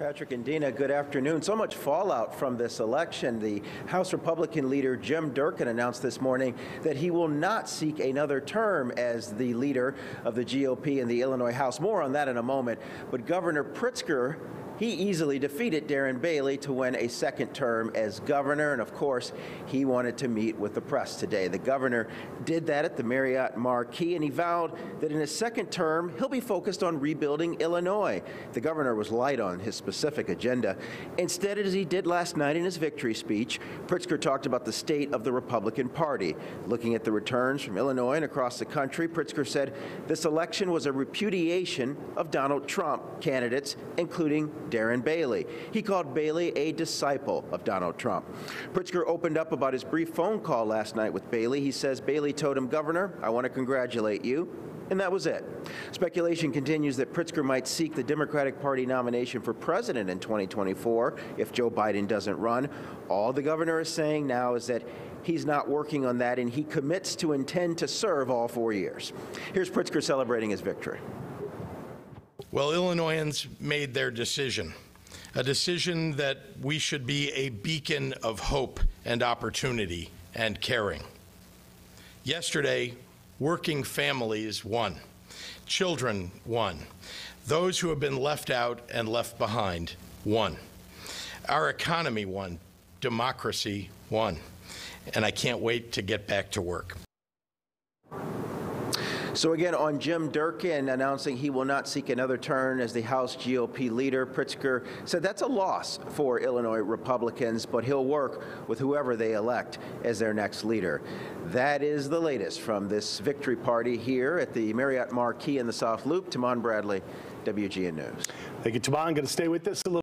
Patrick and Dina, good afternoon. So much fallout from this election. The House Republican leader Jim Durkin announced this morning that he will not seek another term as the leader of the GOP in the Illinois House. More on that in a moment. But Governor Pritzker he easily defeated Darren Bailey to win a second term as governor, and of course, he wanted to meet with the press today. The governor did that at the Marriott Marquis, and he vowed that in his second term, he'll be focused on rebuilding Illinois. The governor was light on his specific agenda. Instead, as he did last night in his victory speech, Pritzker talked about the state of the Republican Party. Looking at the returns from Illinois and across the country, Pritzker said this election was a repudiation of Donald Trump candidates, including Darren Bailey. He called Bailey a disciple of Donald Trump. Pritzker opened up about his brief phone call last night with Bailey. He says Bailey told him, Governor, I want to congratulate you. And that was it. Speculation continues that Pritzker might seek the Democratic Party nomination for president in 2024 if Joe Biden doesn't run. All the governor is saying now is that he's not working on that and he commits to intend to serve all four years. Here's Pritzker celebrating his victory. Well, Illinoisans made their decision, a decision that we should be a beacon of hope and opportunity and caring. Yesterday, working families won, children won, those who have been left out and left behind won. Our economy won, democracy won, and I can't wait to get back to work. So again, on Jim Durkin announcing he will not seek another turn as the House GOP leader, Pritzker said that's a loss for Illinois Republicans, but he'll work with whoever they elect as their next leader. That is the latest from this victory party here at the Marriott Marquis in the South Loop. Tahman Bradley, WGN News. Thank you, Tahman. Going to stay with us a little